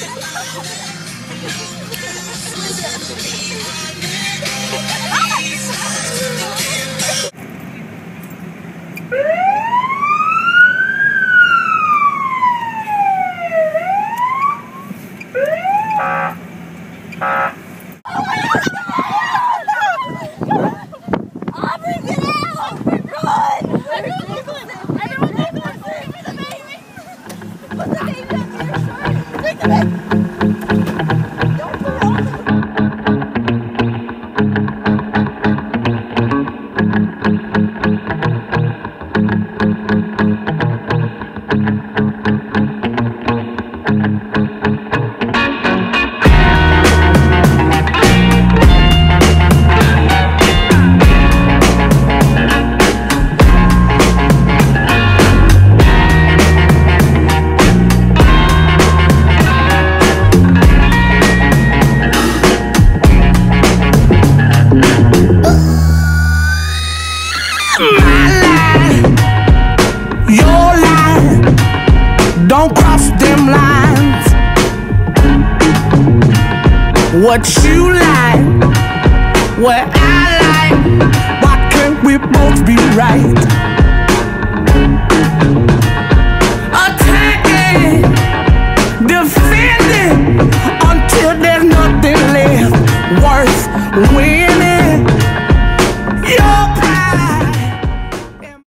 Everyone, everyone, everyone, everyone, everyone, everyone, everyone, จะไป my line, your line. Don't cross them lines. What you like, what I like. Why can't we both be right? Attacking, defending until there's nothing left worth winning.